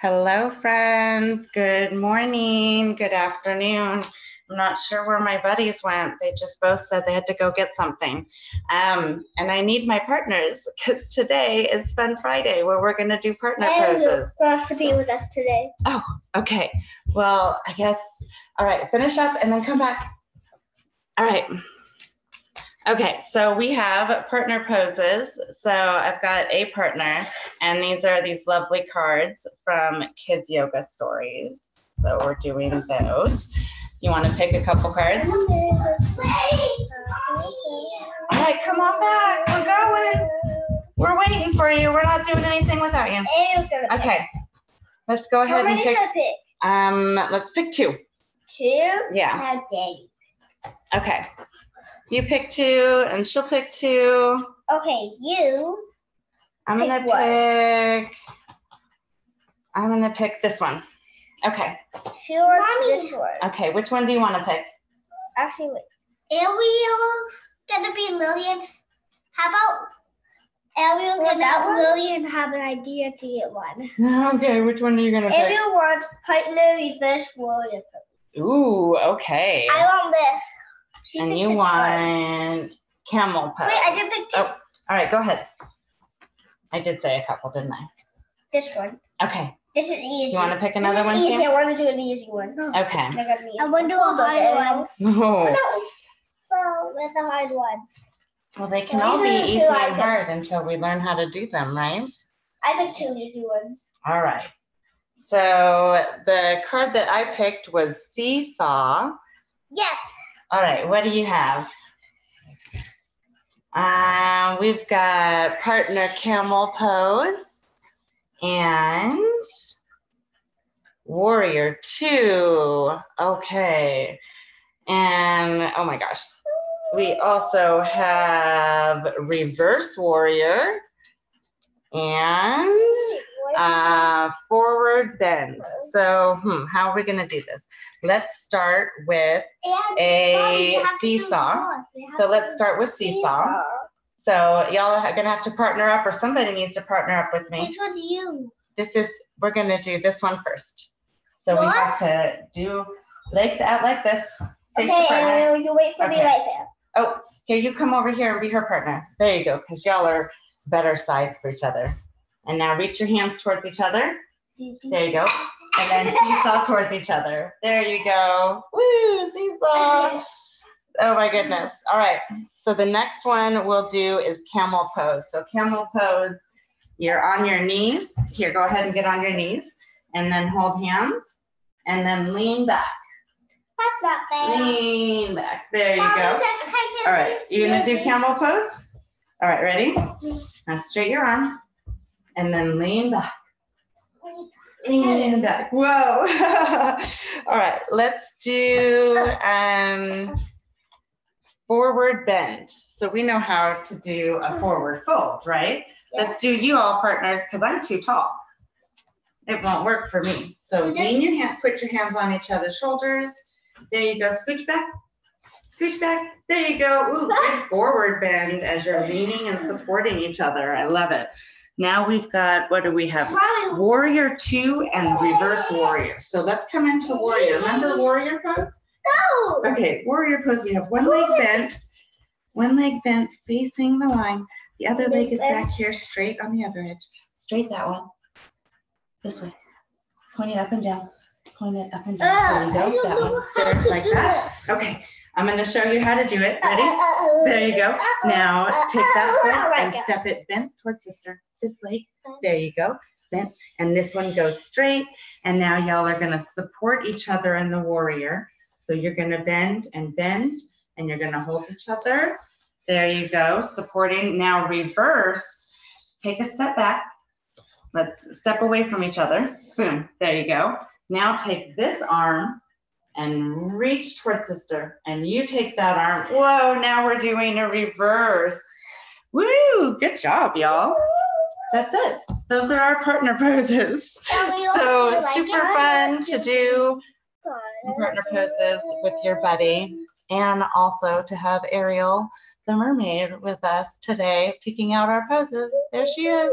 Hello, friends. Good morning. Good afternoon. I'm not sure where my buddies went. They just both said they had to go get something. Um, and I need my partners because today is Fun Friday where we're going to do partner And poses. wants to be with us today. Oh, okay. Well, I guess, all right, finish up and then come back. All right. Okay, so we have partner poses. So I've got a partner, and these are these lovely cards from Kids Yoga Stories. So we're doing those. You want to pick a couple cards? All right, come on back. We're going. We're waiting for you. We're not doing anything without you. Ariel's gonna pick. Okay, let's go ahead and pick. should I pick? Um, let's pick two. Two? Yeah. Okay. You pick two, and she'll pick two. Okay, you. I'm Pick gonna one. pick. I'm gonna pick this one. Okay. She wants this one. Okay. Which one do you want to pick? Actually, wait. Ariel's gonna be Lillian. How about Ariel Want gonna that have one? Lillian have an idea to get one? Okay. Which one are you gonna pick? Ariel wants partner reverse warrior. Ooh. Okay. I want this. She And you it's fun. want camel pose. Wait, I did pick two. Oh. All right. Go ahead. I did say a couple, didn't I? This one. Okay. This is easy. You want to pick This another is one, easy. Sam? I want to do an easy one. Okay. I got an easy I want to do a hard one. Oh. No, that's a hard one. Well, they can Well, all be these are the easy and hard until we learn how to do them, right? I picked two easy ones. All right. So the card that I picked was Seesaw. Yes. All right, what do you have? Uh, we've got partner camel pose and warrior two. Okay. And oh my gosh, we also have reverse warrior and uh, forward bend. So, hmm, how are we gonna do this? Let's start with a Mommy, you have to do seesaw. both. You have So let's start with seesaw. So y'all are gonna have to partner up, or somebody needs to partner up with me. Which one do you? This is we're gonna do this one first. So we have to do legs out like this. Face Okay. Ariel, you wait for me Okay. right there. Oh, here you come over here and be her partner. There you go, because y'all are better sized for each other. And now reach your hands towards each other. There you go. And then seesaw towards each other. There you go. Woo, seesaw. Oh my goodness. All right. So the next one we'll do is camel pose. So camel pose, you're on your knees. Here, go ahead and get on your knees and then hold hands and then lean back. That's not fair. Lean back. There you Mommy, go. that's kind of All right. You're gonna do camel pose? All right, ready? Now straight your arms and then lean back. Lean back. Whoa. All right, let's do um, forward bend. So we know how to do a forward fold, right? Let's do you all partners because I'm too tall. It won't work for me. So lean your hand, put your hands on each other's shoulders. There you go. Scooch back. Scooch back. There you go. Ooh, good forward bend as you're leaning and supporting each other. I love it. Now we've got, what do we have? Warrior two and reverse warrior. So let's come into warrior. Remember warrior pose? no. Okay, warrior pose. We have one leg bent, one leg bent facing the line. The other leg is back here, straight on the other edge. Straight that one. This way. Point it up and down. Point it up and down. There Uh, you go. That one's there like that. Okay, I'm gonna show you how to do it. Ready? There you go. Now take that foot and step it bent towards sister. This leg. There you go. Bent. And this one goes straight. And now y'all are gonna support each other in the warrior. So you're gonna bend and bend and you're gonna hold each other. There you go. Supporting. Now reverse. Take a step back. Let's step away from each other. Boom. There you go. Now take this arm and reach towards sister. And you take that arm. Whoa, now we're doing a reverse. Woo, good job, y'all. That's it. Those are our partner poses. So like super it? fun to do some partner poses with your buddy and also to have Ariel, the mermaid, with us today, picking out our poses. There she is.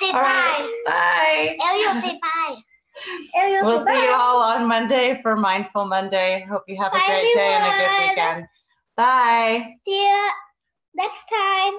Say All right, bye. bye. Ariel, say bye. You. We'll see you all on Monday for Mindful Monday. Hope you have a Bye, great day and a good weekend. Bye. See you next time.